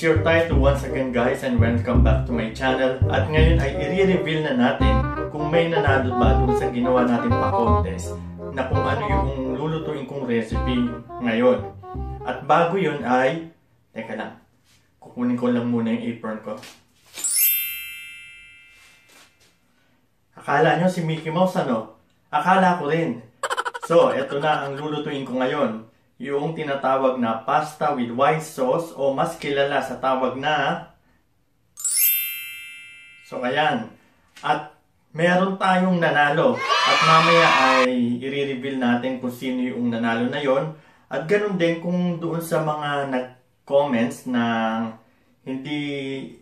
it's your title once again guys and welcome back to my channel. At ngayon ay i-reveal na natin kung may nanalo ba dun sa ginawa natin pa-contest na kung ano yung lulutuin kong recipe ngayon. At bago yun ay, teka lang, kukunin ko lang muna yung apron ko. Akala nyo si Mickey Mouse ano? Akala ko rin. So, eto na ang lulutuin ko ngayon yung tinatawag na pasta with white sauce o mas kilala sa tawag na So ayan. At meron tayong nanalo. At mamaya ay i-reveal natin kung sino yung nanalo na yon. At ganun din kung doon sa mga nag-comments na hindi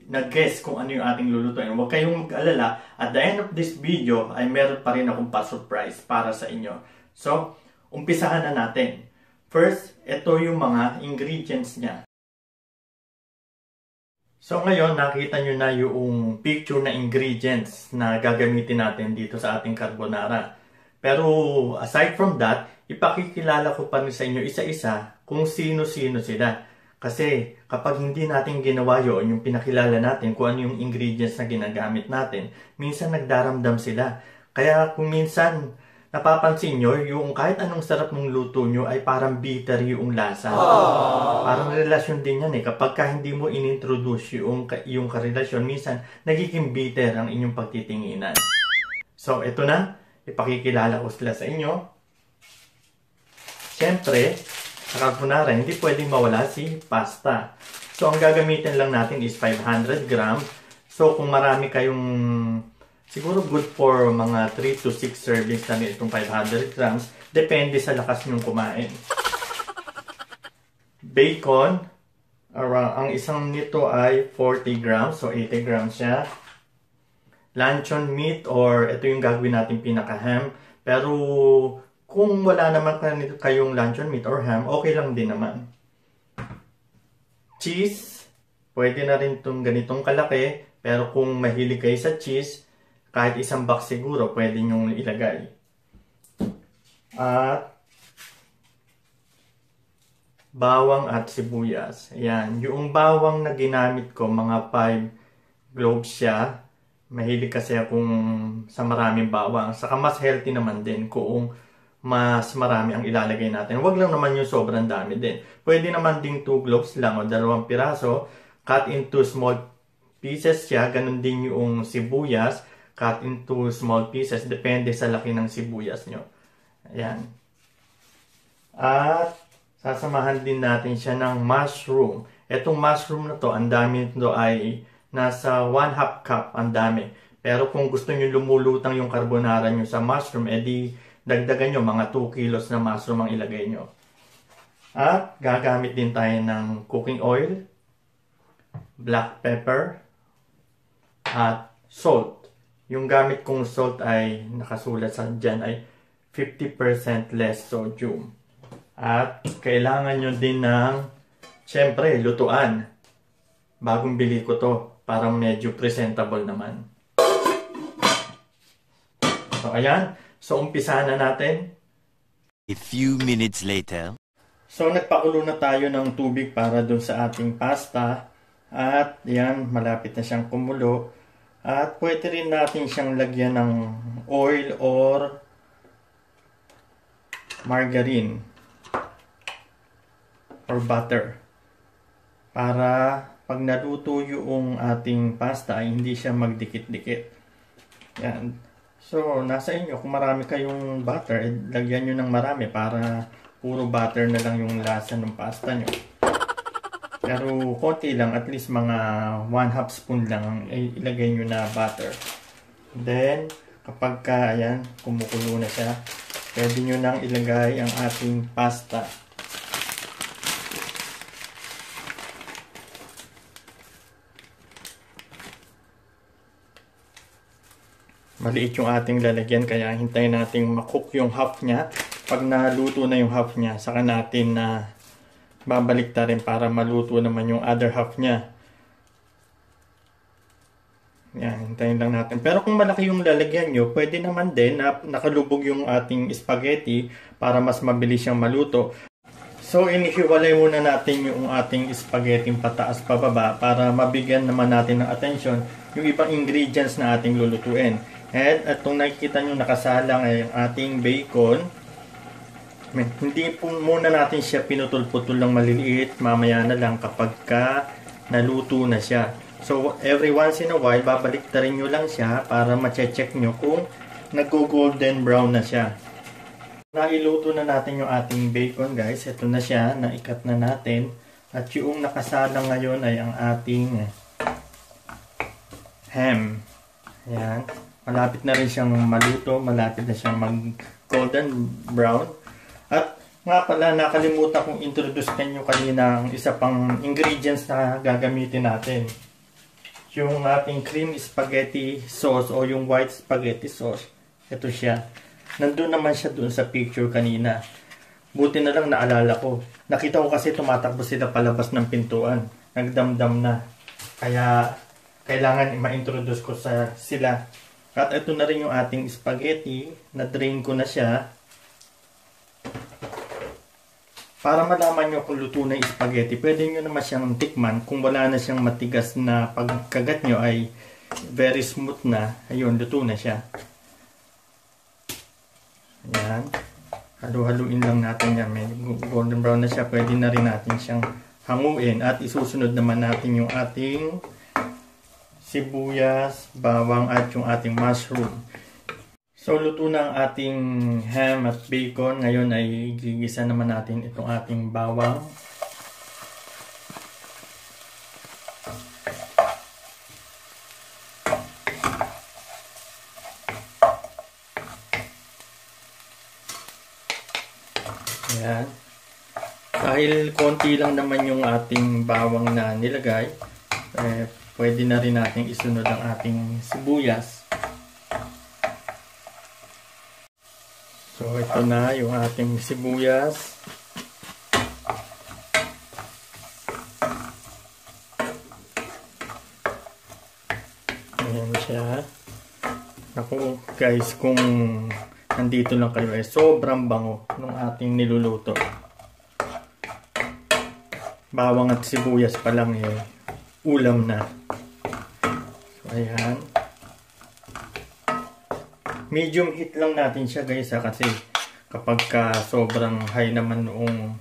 nag-guess kung ano yung ating lulutuin. Huwag kayong mag-alala. At the end of this video ay meron pa rin akong pa-surprise para sa inyo. So, umpisahan na natin. First, ito yung mga ingredients niya. So ngayon, nakita nyo na yung picture na ingredients na gagamitin natin dito sa ating carbonara. Pero aside from that, ipakikilala ko pa rin sa inyo isa-isa kung sino-sino sila. Kasi kapag hindi natin ginawa yun, yung pinakilala natin kung ano yung ingredients na ginagamit natin, minsan nagdaramdam sila. Kaya kung minsan napapansin nyo, yung kahit anong sarap ng luto nyo ay parang bitter yung lasa. Aww. Parang relasyon din yan eh. Kapag ka hindi mo inintroduce yung, yung karelasyon, minsan nagiging bitter ang inyong pagtitinginan. So, ito na. Ipakikilala ko sila sa inyo. Siyempre, sa carbonara, hindi pwedeng mawala si pasta. So, ang gagamitin lang natin is 500 grams. So, kung marami kayong Siguro good for mga 3 to 6 servings na itong 500 grams. Depende sa lakas nyong kumain. Bacon. Around, ang isang nito ay 40 grams. So 80 grams siya. Luncheon meat or ito yung gagawin natin pinaka-ham. Pero kung wala naman kayong luncheon meat or ham, okay lang din naman. Cheese. Pwede na rin itong ganitong kalaki. Pero kung mahilig kayo sa cheese, kahit isang box siguro pwede nyong ilagay. At bawang at sibuyas. Ayan. Yung bawang na ginamit ko, mga 5 globes siya. Mahilig kasi akong sa maraming bawang. Saka mas healthy naman din kung mas marami ang ilalagay natin. Huwag lang naman yung sobrang dami din. Pwede naman ding 2 globes lang o dalawang piraso. Cut into small pieces siya. Ganun din yung sibuyas cut into small pieces. Depende sa laki ng sibuyas nyo. Ayan. At sasamahan din natin siya ng mushroom. Etong mushroom na to, ang dami nito ay nasa 1 half cup ang dami. Pero kung gusto nyo lumulutang yung carbonara nyo sa mushroom, edi dagdagan nyo mga 2 kilos na mushroom ang ilagay nyo. At gagamit din tayo ng cooking oil, black pepper, at salt. Yung gamit kong salt ay nakasulat sa dyan ay 50% less sodium. At kailangan nyo din ng, syempre, lutuan. Bagong bili ko to. Parang medyo presentable naman. So, ayan. So, umpisa na natin. A few minutes later. So, nagpakulo na tayo ng tubig para dun sa ating pasta. At, yan, malapit na siyang kumulo. At pwede rin natin siyang lagyan ng oil or margarine or butter para pag naluto yung ating pasta ay hindi siya magdikit-dikit. Yan. So, nasa inyo. Kung marami kayong butter, eh, lagyan nyo ng marami para puro butter na lang yung lasa ng pasta nyo. Pero konti lang, at least mga 1 half spoon lang ilagay nyo na butter. Then, kapag ka, ayan, kumukulo na siya, pwede nyo nang ilagay ang ating pasta. Maliit yung ating lalagyan, kaya hintayin natin makook yung half niya. Pag naluto na yung half niya, saka natin na babalik ta rin para maluto naman yung other half niya. Yan, hintayin lang natin. Pero kung malaki yung lalagyan nyo, pwede naman din na nakalubog yung ating spaghetti para mas mabilis siyang maluto. So, inihiwalay muna natin yung ating spaghetti pataas pababa para mabigyan naman natin ng attention yung ibang ingredients na ating lulutuin. And itong nakikita nyo nakasalang ay yung ating bacon. Hindi po muna natin siya pinutol-putol ng maliliit. Mamaya na lang kapag ka naluto na siya. So, every once in a while, babalik rin nyo lang siya para ma-check nyo kung nag-golden brown na siya. Nailuto na natin yung ating bacon guys. Ito na siya. Naikat na natin. At yung nakasalang ngayon ay ang ating ham. Ayan. Malapit na rin siyang maluto. Malapit na siyang mag golden brown. At nga pala nakalimutan kong introduce kanyo kanina ang isa pang ingredients na gagamitin natin. Yung ating cream spaghetti sauce o yung white spaghetti sauce. Ito siya. Nandun naman siya dun sa picture kanina. Buti na lang naalala ko. Nakita ko kasi tumatakbo sila palabas ng pintuan. Nagdamdam na. Kaya kailangan ma-introduce ko sa sila. At ito na rin yung ating spaghetti. Na-drain ko na siya. Para malaman nyo kung luto na yung spaghetti, pwede nyo naman siyang tikman. Kung wala na siyang matigas na pagkagat nyo ay very smooth na. Ayun, luto na siya. Ayan. Halu-haluin lang natin yan. May golden brown na siya. Pwede na rin natin siyang hanguin. At isusunod naman natin yung ating sibuyas, bawang at yung ating mushroom. So, luto na ang ating ham at bacon. Ngayon ay gigisa naman natin itong ating bawang. Ayan. Dahil konti lang naman yung ating bawang na nilagay, eh, pwede na rin natin isunod ang ating sibuyas. So, ito na yung ating sibuyas. Ayan siya. Ako guys, kung nandito lang kayo eh, sobrang bango ng ating niluluto. Bawang at sibuyas pa lang eh, ulam na. So, ayan. Medium heat lang natin siya guys ha, kasi kapag ka sobrang high naman noong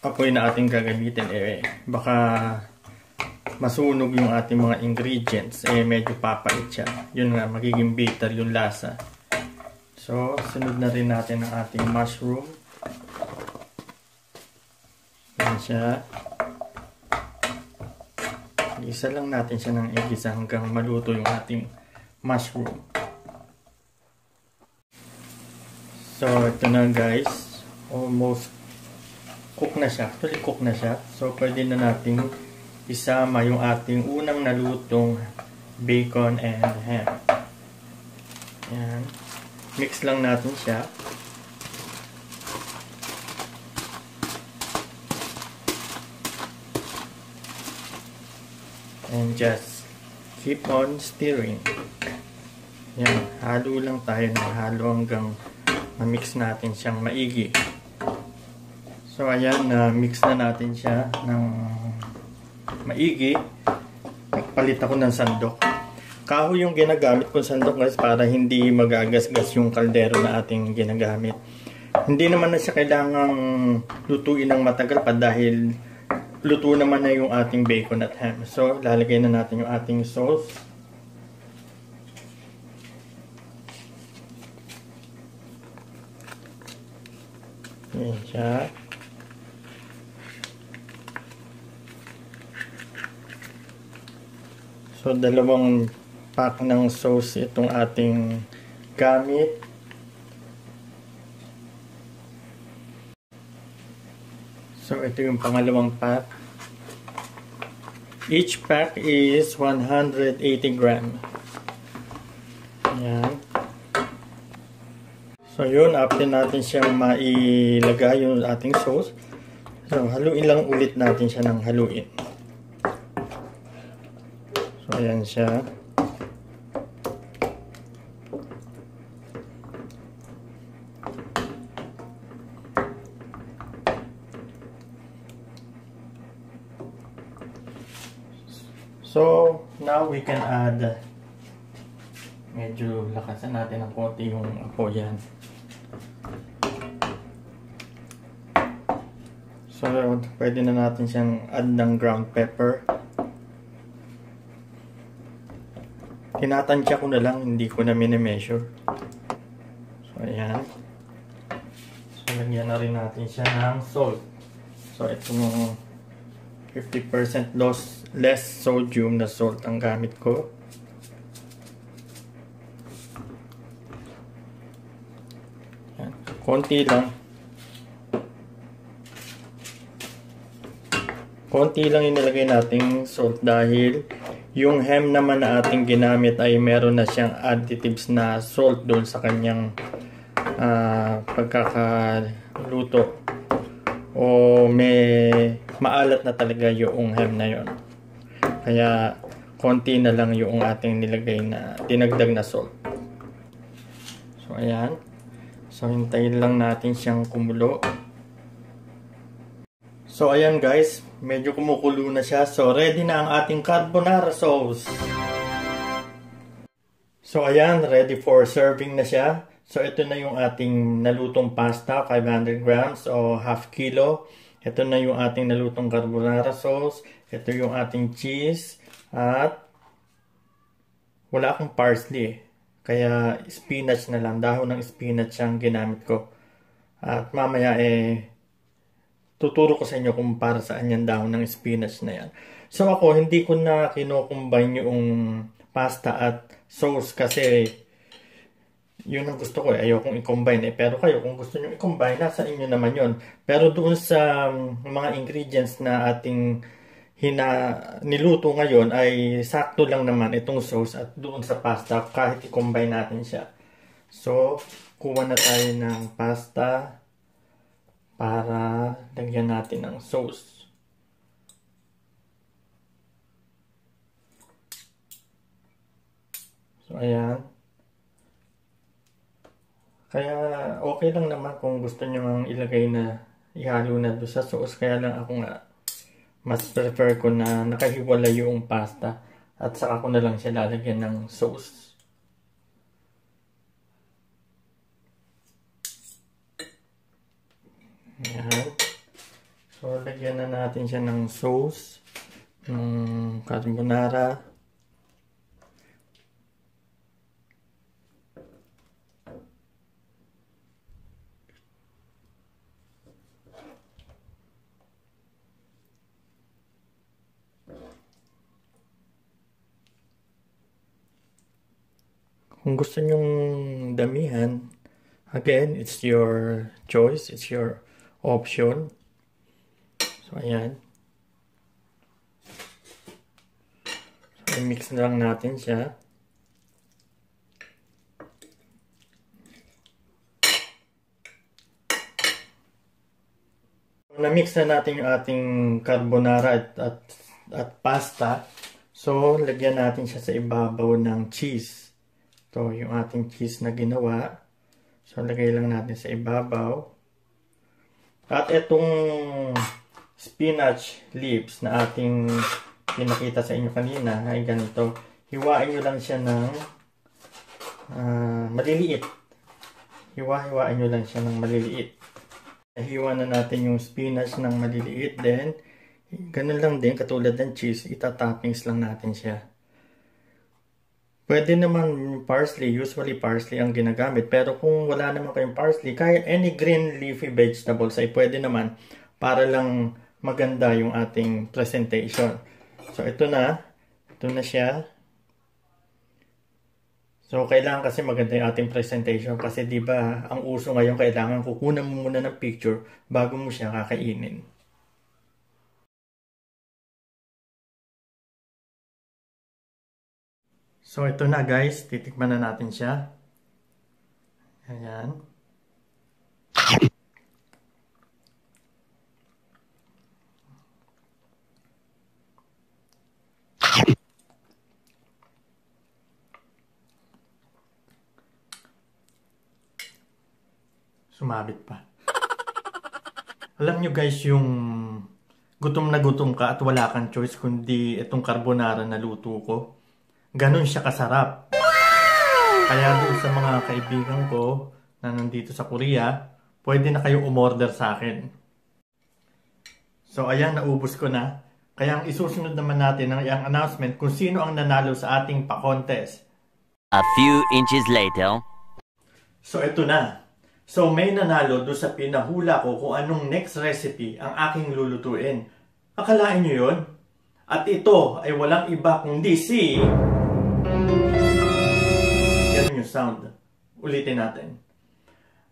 apoy na ating gagamitin eh, baka masunog yung ating mga ingredients eh medyo papait siya. Yun nga, magiging bitter yung lasa. So, sunod na rin natin ang ating mushroom. Yan siya. Isa lang natin siya ng igisa hanggang maluto yung ating mushroom. So, ito na guys. Almost cook na siya. Actually, cook na siya. So, pwede na nating isama yung ating unang nalutong bacon and ham. Yan. Mix lang natin siya. And just keep on stirring. Yan. Halo lang tayo ng halo hanggang ma-mix natin siyang maigi. So, ayan, na-mix na natin siya ng maigi. Nagpalit ako ng sandok. Kahoy yung ginagamit kong sandok guys para hindi magagasgas yung kaldero na ating ginagamit. Hindi naman na siya kailangang lutuin ng matagal pa dahil luto naman na yung ating bacon at ham. So, lalagay na natin yung ating sauce. Yan siya. So, dalawang pack ng sauce itong ating gamit. So, ito yung pangalawang pack. Each pack is 180 gram. So yun, after natin siyang mailagay yung ating sauce, so haluin lang ulit natin siya ng haluin. So ayan siya. So, now we can add medyo lakasan natin ng konti yung apoy yan. So, pwede na natin siyang add ng ground pepper. Tinatansya ko na lang, hindi ko na minimeasure. So, ayan. So, lagyan na rin natin siya ng salt. So, itong 50% loss, less sodium na salt ang gamit ko. Ayan. Konti lang. Konti lang inilagay nating salt dahil yung ham naman na ating ginamit ay meron na siyang additives na salt doon sa kanyang uh, pagkakaluto. O may maalat na talaga yung ham na yon kaya konti na lang yung ating nilagay na dinagdag na salt. So ayan. So hintayin lang natin siyang kumulo. So ayan guys, medyo kumukulo na siya. So ready na ang ating carbonara sauce. So ayan, ready for serving na siya. So ito na yung ating nalutong pasta, 500 grams o half kilo. Ito na yung ating nalutong carbonara sauce. Ito yung ating cheese. At wala akong parsley. Kaya spinach na lang. Dahon ng spinach ang ginamit ko. At mamaya eh tuturo ko sa inyo kung para saan yan dahon ng spinach na yan. So ako, hindi ko na kinocombine yung pasta at sauce kasi yun ang gusto ko eh. Ayokong i-combine eh. Pero kayo, kung gusto nyo i-combine, nasa inyo naman yun. Pero doon sa um, mga ingredients na ating hina niluto ngayon ay sakto lang naman itong sauce at doon sa pasta kahit i-combine natin siya. So, kuha na tayo ng pasta para lagyan natin ng sauce. So, ayan. Kaya, okay lang naman kung gusto nyo ilagay na ihalo na doon sa sauce. Kaya lang ako nga, mas prefer ko na nakahiwala yung pasta at saka ko na lang siya lalagyan ng sauce. Ayan. So, lagyan na natin siya ng sauce ng carbonara. Kung gusto nyong damihan, again, it's your choice, it's your option. So, ayan. So, mix na lang natin siya. Na-mix na natin yung ating carbonara at, at, at pasta. So, lagyan natin siya sa ibabaw ng cheese. Ito, yung ating cheese na ginawa. So, lagay lang natin sa ibabaw. At itong spinach leaves na ating pinakita sa inyo kanina ay ganito. Hiwain nyo lang siya ng uh, maliliit. Hiwa-hiwain nyo lang siya ng maliliit. Hiwa na natin yung spinach ng maliliit. Then, ganun lang din, katulad ng cheese, itatoppings lang natin siya. Pwede naman parsley, usually parsley ang ginagamit. Pero kung wala naman kayong parsley, kahit any green leafy vegetables ay pwede naman para lang maganda yung ating presentation. So ito na, ito na siya. So kailangan kasi maganda yung ating presentation kasi 'di ba ang uso ngayon kailangan kukunan mo muna ng picture bago mo siya kakainin. So, ito na guys. Titikman na natin siya. Ayan. Sumabit pa. Alam nyo guys yung gutom na gutom ka at wala kang choice kundi itong carbonara na luto ko. Ganon siya kasarap. Kaya doon sa mga kaibigan ko na nandito sa Korea, pwede na kayo umorder sa akin. So ayan, naubos ko na. Kaya ang isusunod naman natin ang iyang announcement kung sino ang nanalo sa ating pa-contest. A few inches later. So ito na. So may nanalo do sa pinahula ko kung anong next recipe ang aking lulutuin. Akalain nyo yun? At ito ay walang iba kundi si... Sound. Ulitin natin.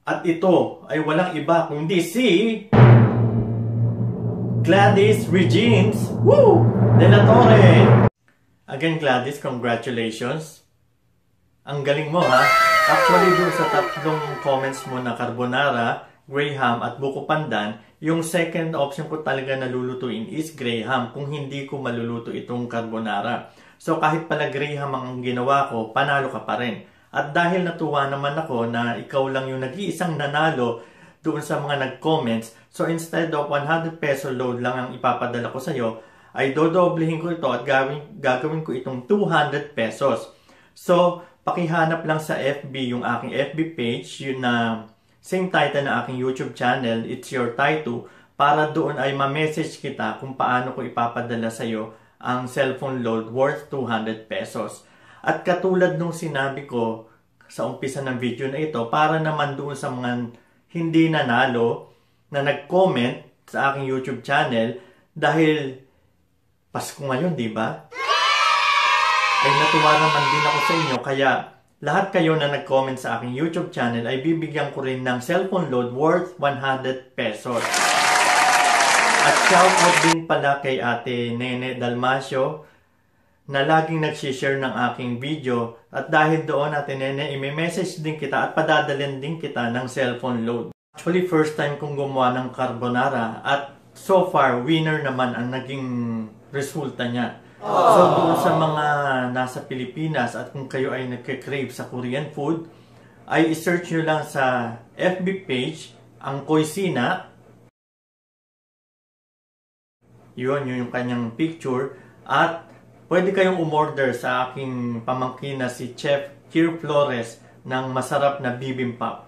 At ito ay walang iba kundi si... Gladys Regines Woo! De La Torre! Again Gladys, congratulations. Ang galing mo ha. Actually dun sa tatlong comments mo na carbonara, graham at buko pandan, yung second option ko talaga na lulutuin is graham kung hindi ko maluluto itong carbonara. So kahit pala graham ang ginawa ko, panalo ka pa rin. At dahil natuwa naman ako na ikaw lang yung nag-iisang nanalo doon sa mga nag-comments, so instead of 100 peso load lang ang ipapadala ko sa iyo, ay dodoblehin ko ito at gagawin, gagawin ko itong 200 pesos. So, pakihanap lang sa FB yung aking FB page, yun na same title na aking YouTube channel, It's Your Taito, para doon ay ma-message kita kung paano ko ipapadala sa iyo ang cellphone load worth 200 pesos. At katulad nung sinabi ko sa umpisa ng video na ito, para naman doon sa mga hindi nanalo na nag-comment sa aking YouTube channel dahil Pasko ngayon, di ba? Ay natuwa naman din ako sa inyo kaya lahat kayo na nag-comment sa aking YouTube channel ay bibigyan ko rin ng cellphone load worth 100 pesos. At shoutout din pala kay ate Nene Dalmasio na laging nagsishare ng aking video at dahil doon ate Nene, ime-message din kita at padadalhin din kita ng cellphone load. Actually, first time kong gumawa ng carbonara at so far, winner naman ang naging resulta niya. So, doon sa mga nasa Pilipinas at kung kayo ay nagka-crave sa Korean food, ay i-search nyo lang sa FB page ang Koisina. Yun, yun yung kanyang picture. At pwede kayong umorder sa aking pamangkin na si Chef Kir Flores ng masarap na bibimbap.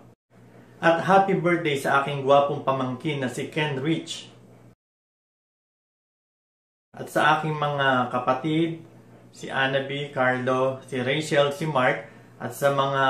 At happy birthday sa aking gwapong pamangkin na si Ken Rich. At sa aking mga kapatid, si Annabie, Carlo, si Rachel, si Mark, at sa mga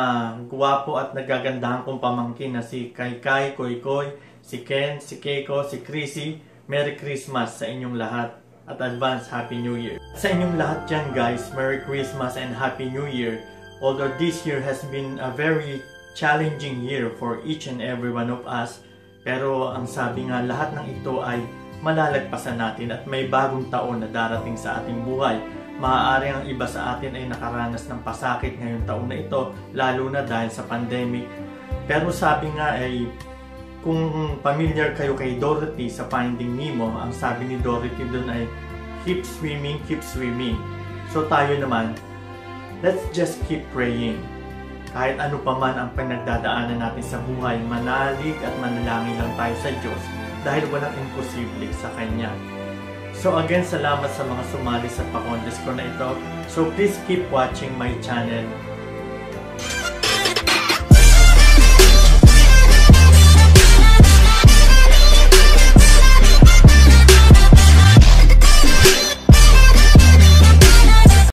guwapo at nagagandahan kong pamangkin na si Kaikai, Koy Koy, si Ken, si Keiko, si Chrissy, Merry Christmas sa inyong lahat at advance Happy New Year. Sa inyong lahat dyan guys, Merry Christmas and Happy New Year. Although this year has been a very challenging year for each and every one of us, pero ang sabi nga lahat ng ito ay malalagpasan natin at may bagong taon na darating sa ating buhay. Maaari ang iba sa atin ay nakaranas ng pasakit ngayong taon na ito, lalo na dahil sa pandemic. Pero sabi nga ay, kung familiar kayo kay Dorothy sa Finding Nemo, ang sabi ni Dorothy doon ay, keep swimming, keep swimming. So tayo naman, let's just keep praying. Kahit ano pa man ang pinagdadaanan natin sa buhay, manalig at manalangin lang tayo sa Diyos dahil walang imposible sa Kanya. So again, salamat sa mga sumali sa pa-contest ko na ito. So please keep watching my channel